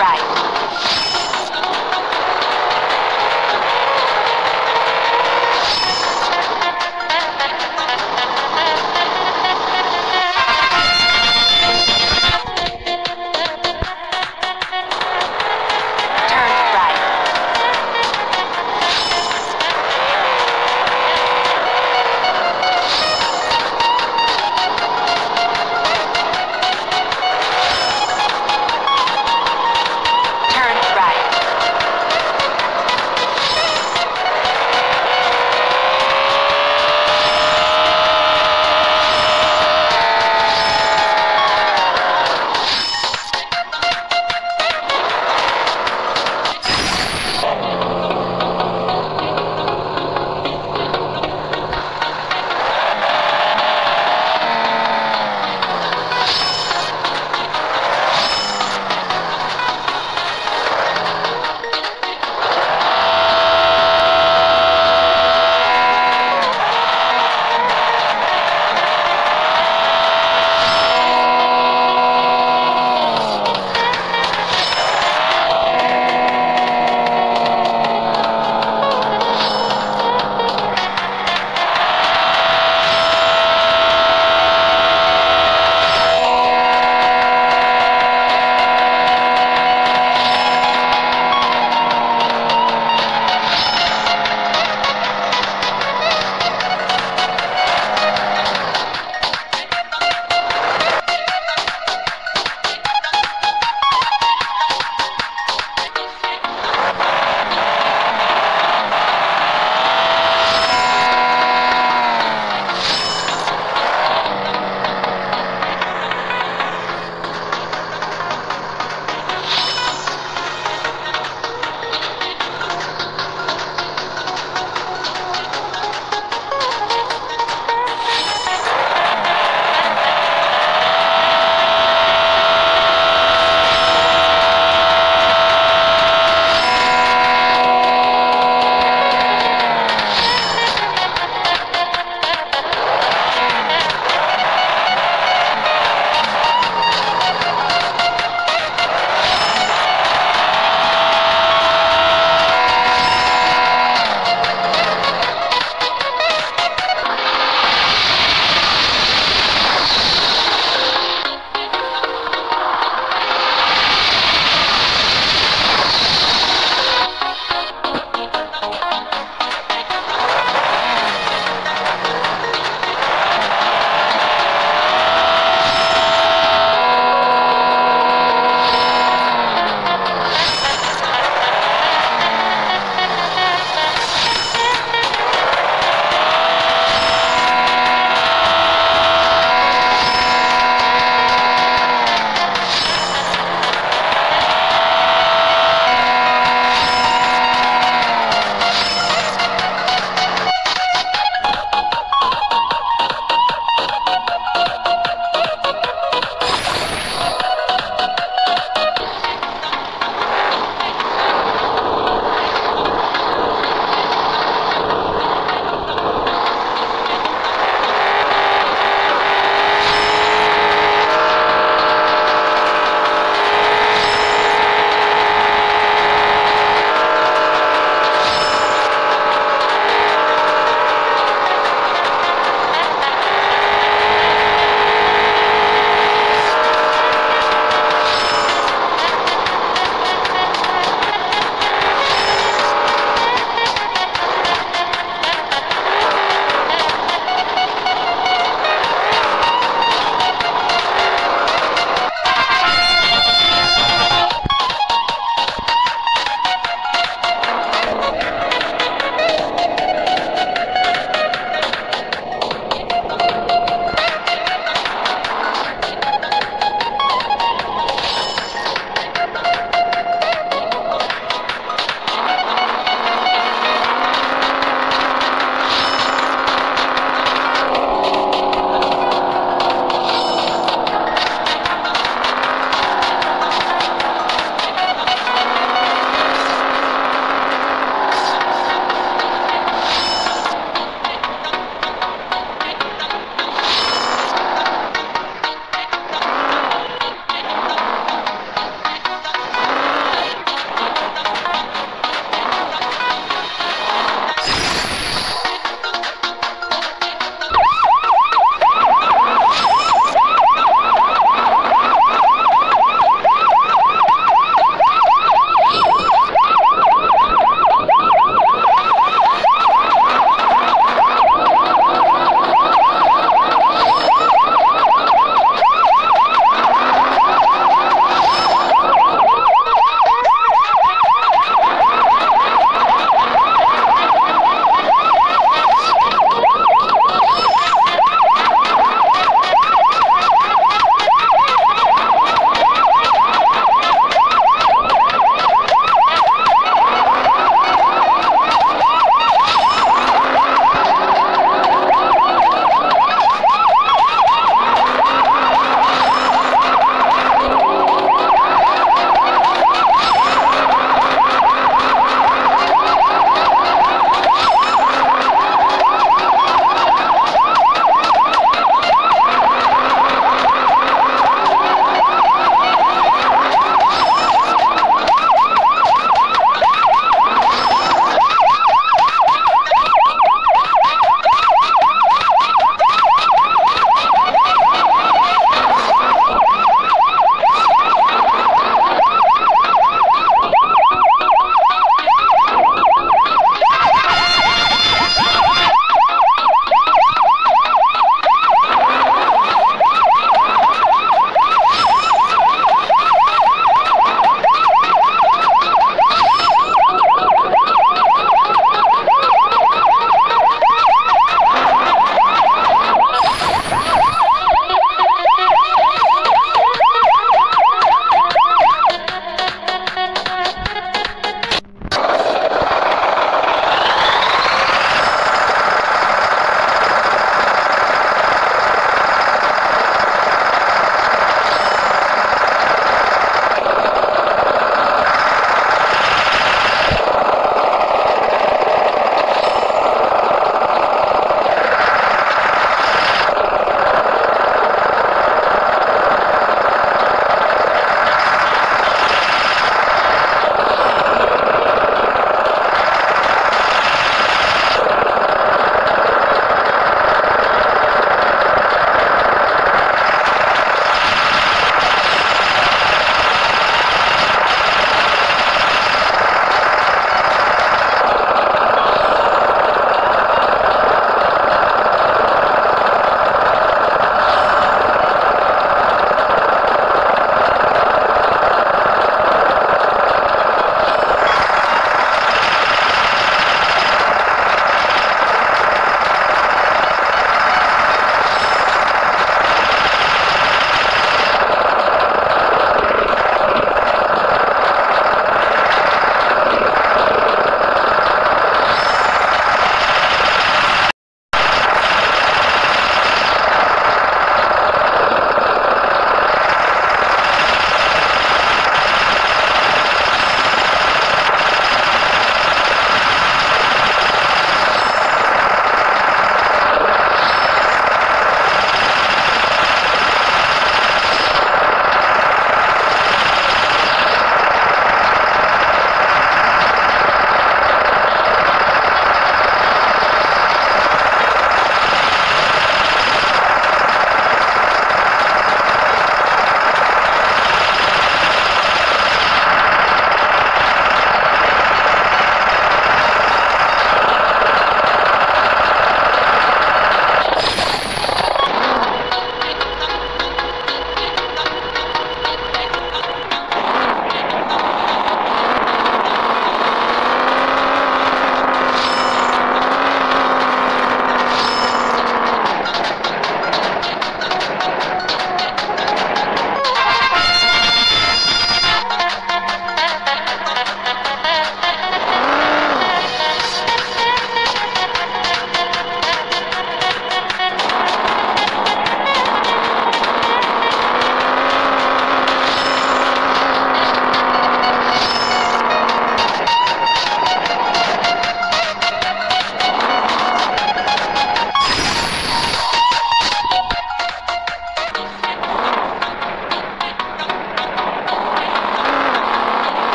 right.